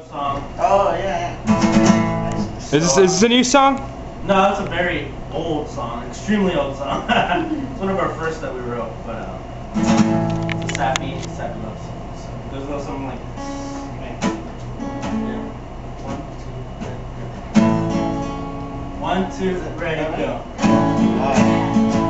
Song. Oh yeah. Is this, is this a new song? No, it's a very old song, extremely old song. it's one of our first that we wrote, but uh, it's a sappy, sappy love song. So there's no something like. Okay. Yeah. One, two, three. One, two, ready, go.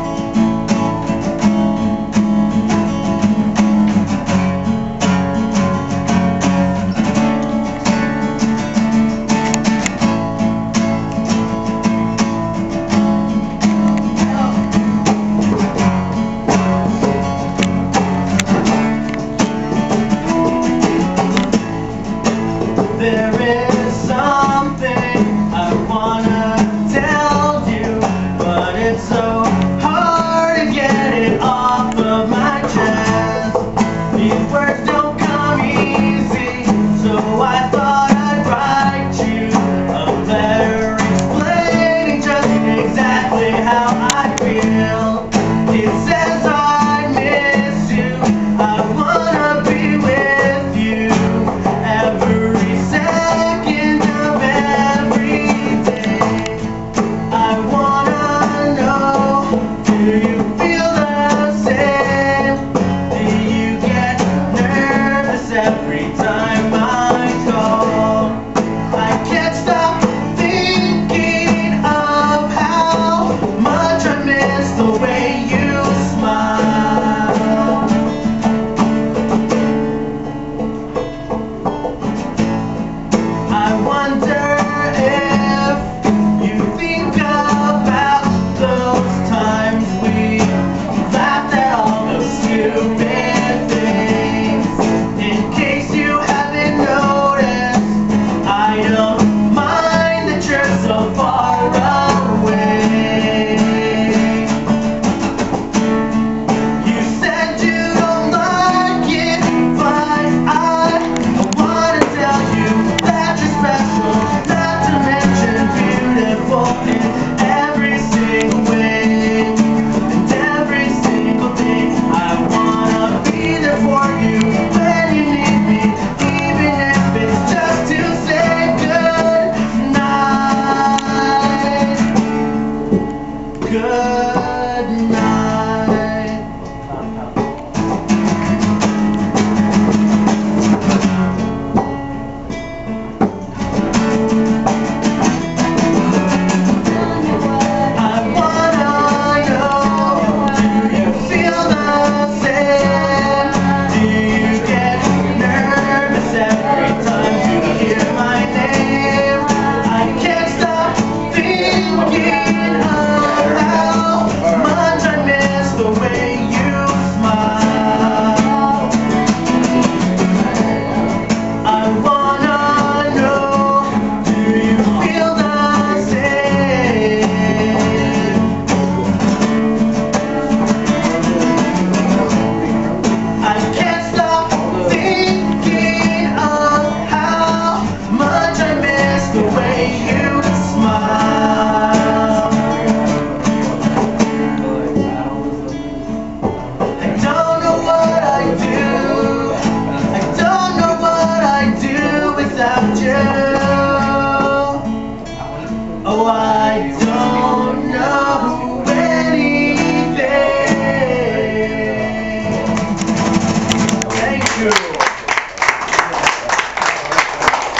good.